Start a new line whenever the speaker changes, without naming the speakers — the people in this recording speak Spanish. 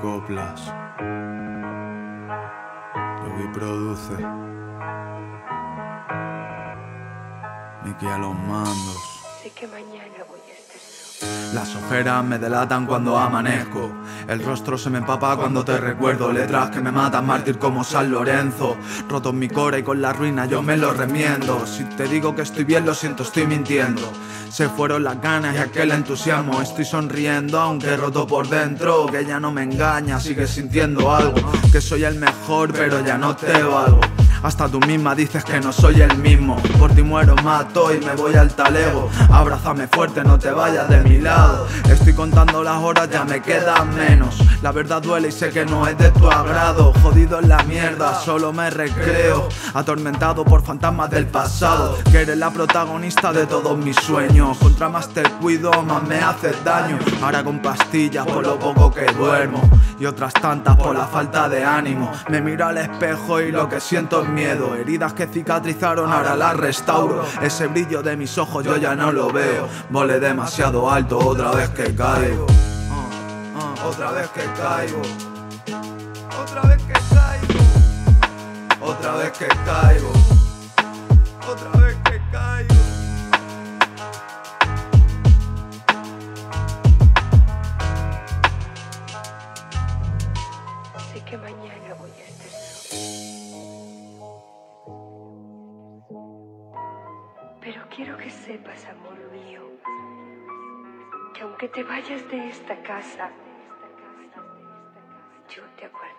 coplas. Yogi produce. Miki a los mandos.
Sé que mañana voy a estar
Las ojeras me delatan cuando amanezco. El rostro se me empapa cuando te recuerdo. Letras que me matan, mártir como San Lorenzo. Roto en mi core y con la ruina yo me lo remiendo. Si te digo que estoy bien, lo siento, estoy mintiendo. Se fueron las ganas y aquel entusiasmo. Estoy sonriendo, aunque roto por dentro. Que ya no me engaña, sigue sintiendo algo. Que soy el mejor, pero ya no te valgo. Hasta tú misma dices que no soy el mismo. Por ti muero, mato y me voy al talego. Abrázame fuerte, no te vayas de mi lado. Estoy contando las horas, ya me quedan menos. La verdad duele y sé que no es de tu agrado. Jodido en la mierda, solo me recreo. Atormentado por fantasmas del pasado. Que eres la protagonista de todos mis sueños. Contra más te cuido, más me haces daño. Ahora con pastillas por lo poco que duermo. Y otras tantas por la falta de ánimo. Me miro al espejo y lo que siento es miedo. Heridas que cicatrizaron, ahora las restauro. Ese brillo de mis ojos yo ya no lo veo. Volé demasiado alto, otra vez que caigo. Ah, ah, otra vez que caigo. Otra vez que caigo. Otra vez que caigo. Otra vez que caigo.
Sé que mañana voy a estar Pero quiero que sepas, amor mío, que aunque te vayas de esta casa, yo te acuerdo.